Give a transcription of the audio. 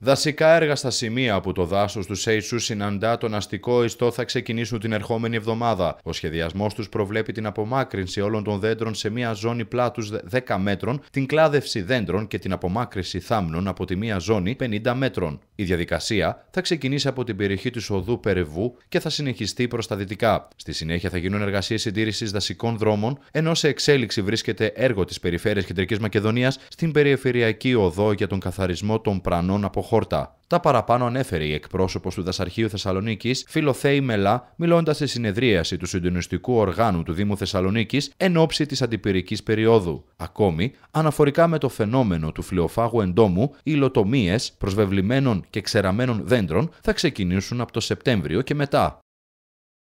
Δασικά έργα στα σημεία που το δάσος του Σέισου συναντά τον αστικό ιστό θα ξεκινήσουν την ερχόμενη εβδομάδα. Ο σχεδιασμός τους προβλέπει την απομάκρυνση όλων των δέντρων σε μια ζώνη πλάτους 10 μέτρων, την κλάδευση δέντρων και την απομάκρυνση θάμνων από τη μία ζώνη 50 μέτρων. Η διαδικασία θα ξεκινήσει από την περιοχή του οδού Περεβού και θα συνεχιστεί προς τα δυτικά. Στη συνέχεια θα γίνουν εργασίες συντήρησης δασικών δρόμων, ενώ σε εξέλιξη βρίσκεται έργο της Περιφέρειας Κεντρικής Μακεδονίας στην περιφερειακή οδό για τον καθαρισμό των πρανών από χόρτα. Τα παραπάνω ανέφερε η εκπρόσωπος του Δασαρχείου Θεσσαλονίκης, Φιλοθέη Μελά, μιλώντας σε συνεδρίαση του συντονιστικού οργάνου του Δήμου Θεσσαλονίκης εν ώψη της αντιπυρικής περίοδου. Ακόμη, αναφορικά με το φαινόμενο του φλοιοφάγου εντόμου, οι υλοτομίε προσβεβλημένων και ξεραμένων δέντρων θα ξεκινήσουν από το Σεπτέμβριο και μετά.